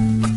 Mm-hmm.